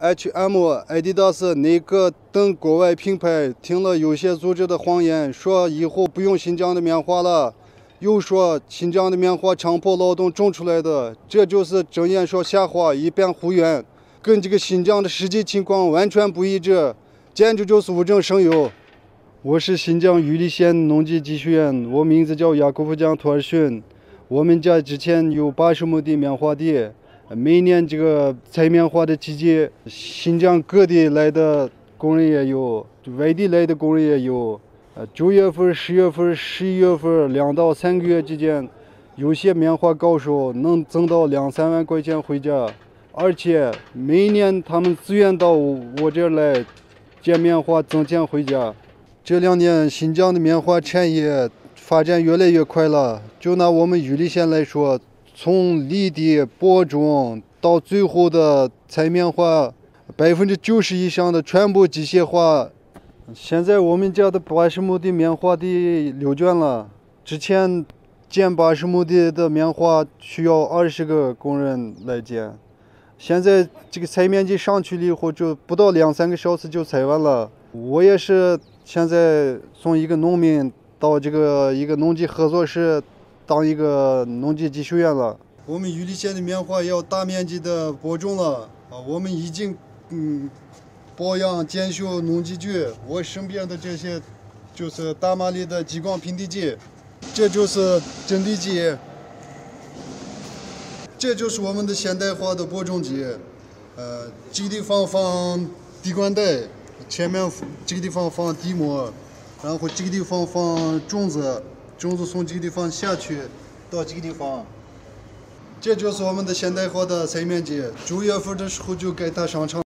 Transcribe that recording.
H&M、艾迪达斯、耐克等国外品牌听了有些组织的谎言，说以后不用新疆的棉花了，又说新疆的棉花强迫劳动种出来的，这就是睁眼说瞎话，一边胡言，跟这个新疆的实际情况完全不一致，简直就是无中生有。我是新疆玉里县农技技术院，我名字叫雅库夫江托尔逊。我们家之前有八十亩的棉花地，每年这个采棉花的季节，新疆各地来的工人也有，外地来的工人也有。呃，九月份、十月份、十一月份两到三个月之间，有些棉花高手能挣到两三万块钱回家，而且每年他们自愿到我这儿来捡棉花挣钱回家。这两年新疆的棉花产业发展越来越快了。就拿我们玉里县来说，从犁地、播种到最后的采棉花，百分之九十以上的全部机械化。现在我们家的八十亩的棉花地溜卷了。之前捡八十亩地的棉花需要二十个工人来捡，现在这个采棉机上去了以后，就不到两三个小时就采完了。我也是。现在从一个农民到这个一个农机合作社当一个农机技术员了。我们玉林县的棉花要大面积的播种了啊！我们已经嗯保养检修农机具。我身边的这些就是大马力的激光平地机，这就是整地机，这就是我们的现代化的播种机。呃，这个地方放滴灌带。前面这个地方放地膜，然后这个地方放种子，种子从这个地方下去到这个地方，这就是我们的现代化的菜面积。九月份的时候就该它上场。